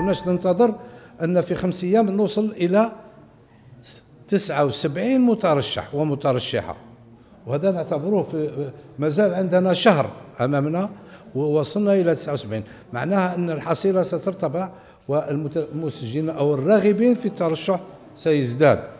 كناش ننتظر أن في خمس أيام نوصل إلى 79 مترشح ومترشحة. وهذا نعتبروه في مازال عندنا شهر أمامنا ووصلنا إلى 79 معناها أن الحصيلة سترتفع والمسجلين أو الراغبين في الترشح سيزداد.